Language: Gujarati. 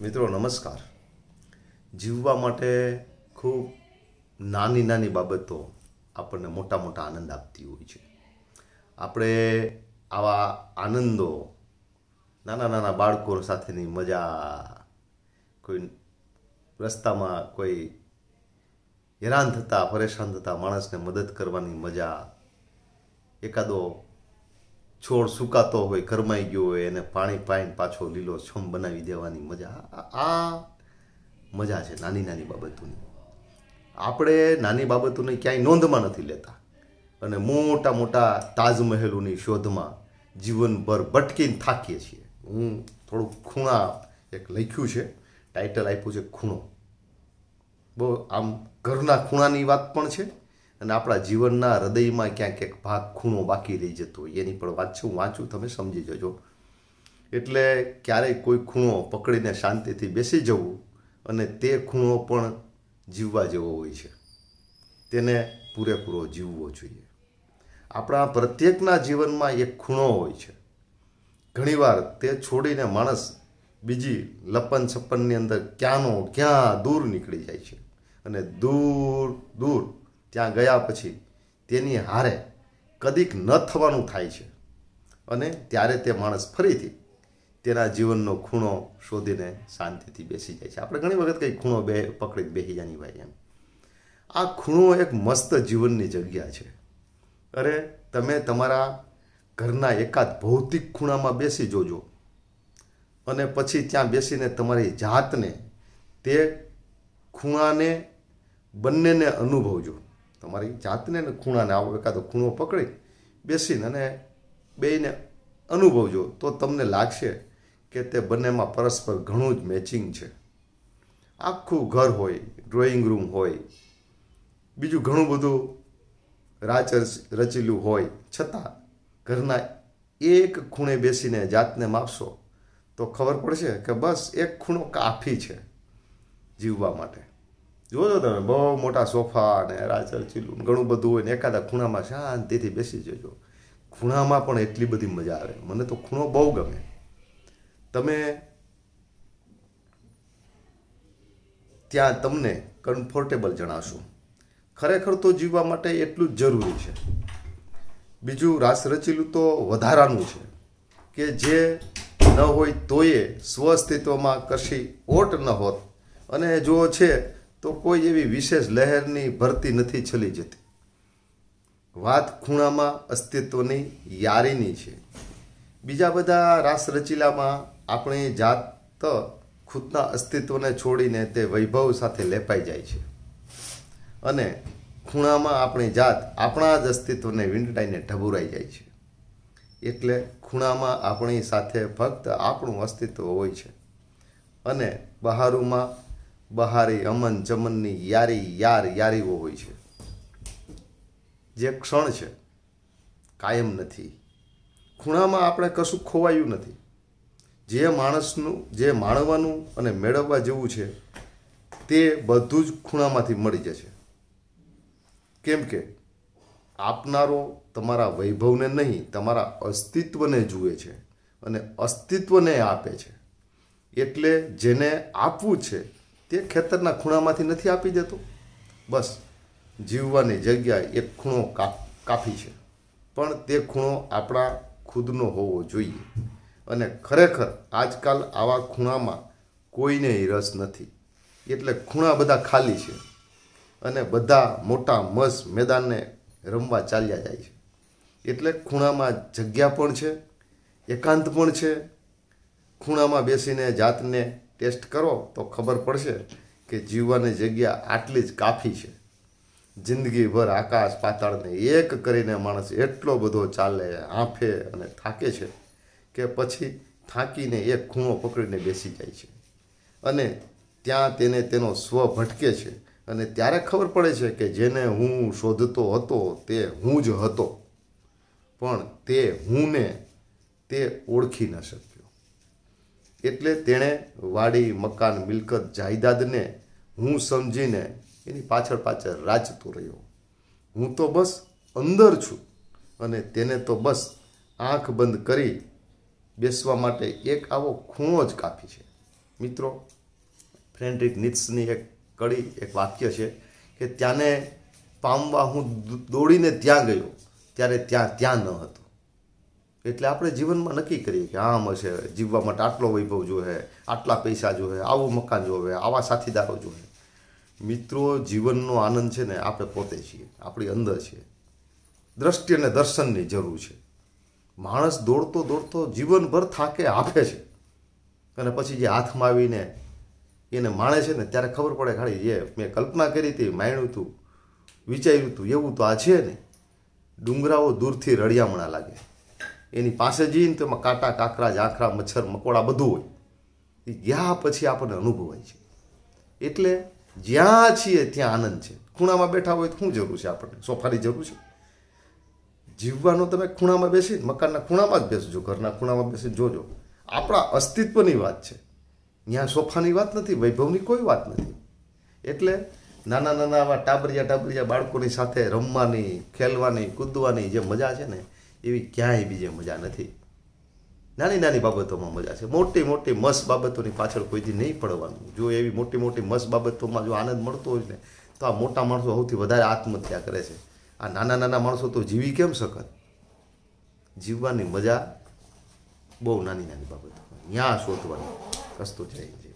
મિત્રો, નમસ્કાર. જીવવા માટે ખૂબ નાની નાની બાબતો આપણને મોટા મોટા આનંદ આપતી હોય છે. આપણે આવા આનંદો નાના નાના બાળકો સાથેની મજા, કોઈ રસ્તામાં કોઈ હેરાન થતા, પરેશાન થતા માણસને મદદ કરવાની મજા, એકાદો છોડ સુકાતો હોય કરમાઈ ગયો હોય, એને પાણી પાઈને પાછો લીલો છમ બનાવી દેવાની મજા. આ- મજા છે નાની નાની બાબતોની. આપણે નાની બાબતોને ક્યાંય નોંધમાં નથી લેતા. અને મોટા મોટા તાજમહેલોની શોધમાં જીવનભર ભટકીને થાકીએ છીએ. હું થોડુંક ખૂણા એક લખ્યું છે ટાઇટલ આપ્યું છે ખૂણો. બહુ આમ ઘરના ખૂણાની વાત પણ છે. અને આપણા જીવનના હૃદયમાં ક્યાંક એક ભાગ ખૂણો બાકી રહી જતો હોય, એની પણ વાત છે વાંચું, તમે સમજી જજો. એટલે ક્યારેય કોઈ ખૂણો પકડીને શાંતિથી બેસી જવું અને તે ખૂણો પણ જીવવા જેવો હોય છે. તેને પૂરેપૂરો જીવવો જોઈએ. આપણા પ્રત્યેકના જીવનમાં એક ખૂણો હોય છે. ઘણીવાર તે છોડીને માણસ બીજી લપન છપ્પનની અંદર ક્યાંનો ક્યાં દૂર નીકળી જાય છે અને દૂર દૂર ત્યાં ગયા પછી તેની હારે કદીક ન થવાનું થાય છે. અને ત્યારે તે માણસ ફરીથી તેના જીવનનો ખૂણો શોધીને શાંતિથી બેસી જાય છે. આપણે ઘણી વખત કંઈ ખૂણો બે પકડી બેસી જાની ભાઈ એમ. આ ખૂણો એક મસ્ત જીવનની જગ્યા છે. અરે તમે તમારા ઘરના એકાદ ભૌતિક ખૂણામાં બેસી જોજો. અને પછી ત્યાં બેસીને તમારી જાતને તે ખૂણાને બંનેને અનુભવજો. તમારી જાતને ખૂણાને આવો એકાદો ખૂણો પકડી બેસીને અને બેને અનુભવજો. તો તમને લાગશે કે તે બંનેમાં પરસ્પર ઘણું જ મેચિંગ છે. આખું ઘર હોય ડ્રોઈંગ રૂમ હોય, બીજું ઘણું બધું રાચ, રચેલું હોય. છતાં ઘરના એક ખૂણે બેસીને જાતને માપશો તો ખબર પડશે કે બસ એક ખૂણો કાફી છે જીવવા માટે. જોજો તમે, બહુ મોટા સોફા અને રાચર ચીલું ઘણું બધું હોય ને એકાદા ખૂણામાં શાંતિથી બેસી જજો. ખૂણામાં પણ એટલી બધી મજા આવે. મને તો ખૂણો બહુ ગમે. તમે ત્યાં તમને કમ્ફર્ટેબલ જણાશો ખરેખર તો જીવવા માટે એટલું જ જરૂરી છે. બીજું રાસ રચેલું તો વધારાનું છે કે જે ન હોય તોય સ્વઅસ્તિત્વમાં કશી ઓટ ન હોત. અને જો છે તો કોઈ એવી વિશેષ લહેરની ભરતી નથી છલી જતી. વાત ખૂણામાં અસ્તિત્વની યારીની છે. બીજા બધા રાસ રચીલામાં આપણી જાત ખુદના અસ્તિત્વને છોડીને તે વૈભવ સાથે લેપાઈ જાય છે. અને ખૂણામાં આપણી જાત આપણા જ અસ્તિત્વને વીંટાઈને ઢબુરાઈ જાય છે. એટલે ખૂણામાં આપણી સાથે ફક્ત આપણું અસ્તિત્વ હોય છે. અને બહારુમાં બહારી, અમન ચમનની યારી, યાર, યારીઓ હોય છે. જે ક્ષણ છે, કાયમ નથી. ખૂણામાં આપણે કશું ખોવાયું નથી. જે માણસનું, જે માણવાનું અને મેળવવા જેવું છે, તે બધું જ ખૂણામાંથી મળી જશે કેમ કે આપનારો તમારા વૈભવને નહીં, તમારા અસ્તિત્વને જુએ છે અને અસ્તિત્વને આપે છે. એટલે જેને આપવું છે તે ખેતરના ખૂણામાંથી નથી આપી દેતો. બસ જીવવાની જગ્યા એક ખૂણો કાફી છે. પણ તે ખૂણો આપણા ખુદનો હોવો જોઈએ. અને ખરેખર આજકાલ આવા ખૂણામાં કોઈને રસ નથી. એટલે ખૂણા બધા ખાલી છે અને બધા મોટા મસ મેદાનને રમવા ચાલ્યા જાય છે. એટલે ખૂણામાં જગ્યા પણ છે, એકાંત પણ છે. ખૂણામાં બેસીને જાતને ટેસ્ટ કરો તો ખબર પડશે કે જીવવાની જગ્યા આટલી જ કાફી છે. જિંદગીભર આકાશ પાતાળને એક કરીને માણસ એટલો બધો ચાલે, આંફે અને થાકે છે કે પછી થાકીને એક ખૂણો પકડીને બેસી જાય છે. અને ત્યાં તેને તેનો સ્વ ભટકે છે. અને ત્યારે ખબર પડે છે કે જેને હું શોધતો હતો તે હું જ હતો. પણ તે હુંને તે ઓળખી ન શક્યો. એટલે તેણે વાડી, મકાન, મિલકત, જાયદાદને હું સમજીને એની પાછળ પાછળ રાચતો રહ્યો. હું તો બસ અંદર છું અને તેને તો બસ આંખ બંધ કરી બેસવા માટે એક આવો ખૂણો જ કાફી છે. મિત્રો, ફ્રેન્ડ્રિક નિત્સની એક કડી, એક વાક્ય છે કે ત્યાંને પામવા હું દોડીને ત્યાં ગયો, ત્યારે ત્યાં ત્યાં ન હતું. એટલે આપણે જીવનમાં નક્કી કરીએ કે આમ હશે જીવવા માટે આટલો વૈભવ જોવે આટલા પૈસા જોવે આવું મકાન જોવે આવા સાથીદારો જોવે મિત્રો, જીવનનો આનંદ છે ને આપણે પોતે છીએ, આપણી અંદર છે દ્રષ્ટિ અને દર્શનની જરૂર છે. માણસ દોડતો દોડતો જીવનભર થાકે આપે છે. અને પછી જે હાથમાં આવીને એને માણે છે ને, ત્યારે ખબર પડે ખાલી જે મેં કલ્પના કરી હતી, માણ્યું હતું વિચાર્યું હતું એવું તો આ છે ને. ડુંગરાઓ દૂરથી રળિયામણા લાગે. એની પાસે જઈને તો એમાં કાંટા, કાંકરા, ઝાંખરા, મચ્છર, મકોડા બધું હોય. એ ગયા પછી આપણને અનુભવાય છે. એટલે જ્યાં છીએ ત્યાં આનંદ છે. ખૂણામાં બેઠા હોય તો શું જરૂર છે આપણને? સોફાની જરૂર છે? જીવવાનો તમે ખૂણામાં બેસી મકાનના ખૂણામાં જ બેસજો, ઘરના ખૂણામાં બેસી જોજો. આપણા અસ્તિત્વની વાત છે. ત્યાં સોફાની વાત નથી, વૈભવની કોઈ વાત નથી. એટલે નાના નાના આવા ટાબરિયા ટાબરિયા બાળકોની સાથે રમવાની, ખેલવાની, કૂદવાની જે મજા છે ને એવી ક્યાંય બીજે મજા નથી. નાની નાની બાબતોમાં મજા છે. મોટી મોટી મસ્ત બાબતોની પાછળ કોઈથી નહીં પડવાનું. જો એવી મોટી મોટી મસ્ત બાબતોમાં જો આનંદ મળતો હોય ને, તો આ મોટા માણસો સૌથી વધારે આત્મહત્યા કરે છે. આ નાના નાના માણસો તો જીવી કેમ શકત? જીવવાની મજા બહુ નાની નાની બાબતો ત્યાં શોધવાની રસ્તો છે